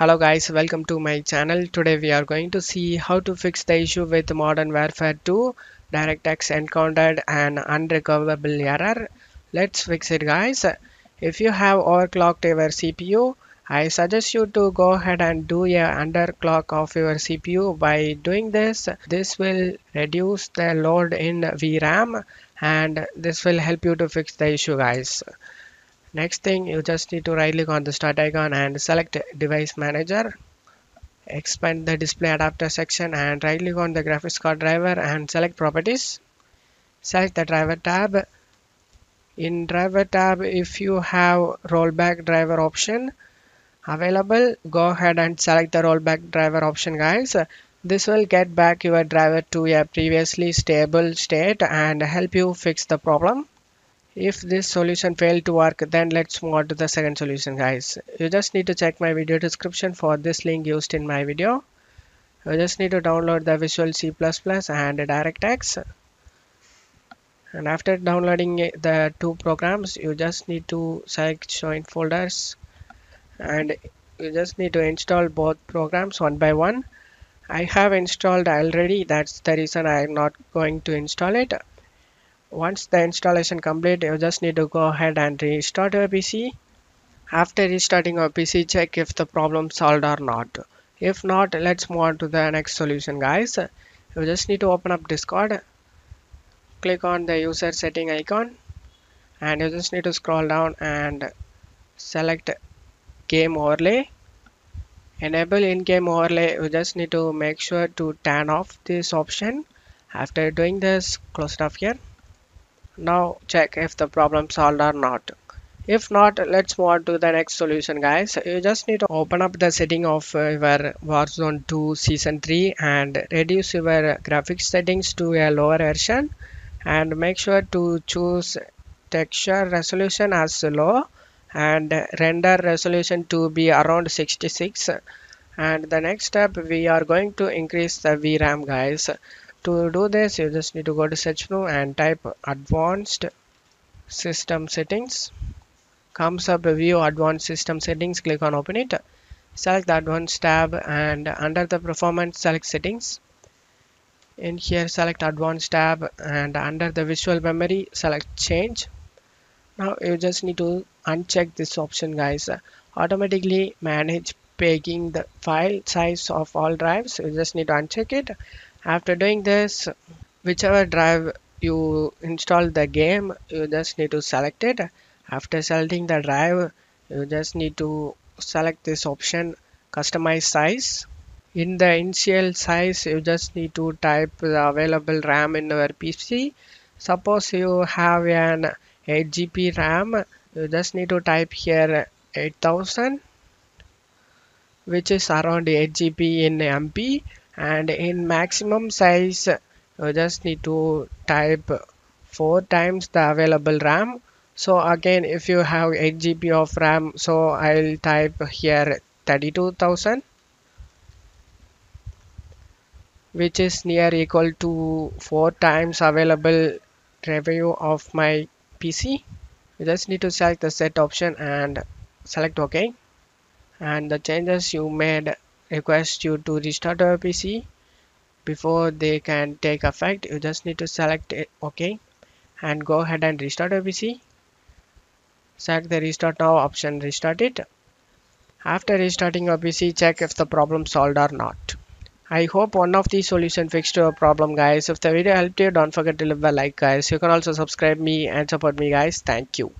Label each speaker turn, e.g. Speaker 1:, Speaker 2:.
Speaker 1: Hello guys, welcome to my channel. Today we are going to see how to fix the issue with Modern Warfare 2. DirectX encountered an unrecoverable error. Let's fix it guys. If you have overclocked your CPU, I suggest you to go ahead and do a underclock of your CPU. By doing this, this will reduce the load in VRAM and this will help you to fix the issue guys. Next thing you just need to right click on the start icon and select device manager. Expand the display adapter section and right click on the graphics card driver and select properties. Select the driver tab. In driver tab if you have rollback driver option available go ahead and select the rollback driver option guys. This will get back your driver to a previously stable state and help you fix the problem if this solution failed to work then let's move on to the second solution guys. You just need to check my video description. For this link used in my video you just need to download the visual c++ and directx. And after downloading the two programs you just need to select join folders. And you just need to install both programs one by one. I have installed already. That's the reason I am not going to install it once the installation complete you just need to go ahead and restart your pc after restarting your pc check if the problem solved or not. If not let's move on to the next solution guys. You just need to open up discord. Click on the user setting icon. And you just need to scroll down and select game overlay. Enable in-game overlay. You just need to make sure to turn off this option. After doing this close it off here now check if the problem solved or not. If not let's move on to the next solution guys. You just need to open up the setting of uh, your warzone 2 season 3 and reduce your graphics settings to a lower version and make sure to choose texture resolution as low and render resolution to be around 66 and the next step we are going to increase the VRAM guys to do this you just need to go to search menu and type advanced system settings. Comes up a view advanced system settings click on open it. Select the advanced tab and under the performance select settings. In here select advanced tab and under the virtual memory select change. Now you just need to uncheck this option guys. Automatically manage paging the file size of all drives. You just need to uncheck it after doing this whichever drive you install the game you just need to select it. After selecting the drive you just need to select this option customize size. In the initial size you just need to type the available ram in your pc suppose you have an 8 gb ram you just need to type here 8000 which is around 8 gb in MB and in maximum size you just need to type four times the available RAM. So again if you have 8 GB of RAM so I'll type here 32,000 which is near equal to four times available revenue of my PC you just need to select the set option and select OK and the changes you made request you to restart your PC before they can take effect. You just need to select it ok and go ahead and restart your PC select the restart now option restart it. After restarting your PC check if the problem solved or not. I hope one of these solutions fixed your problem guys. If the video helped you don't forget to leave a like guys. You can also subscribe me and support me guys. Thank you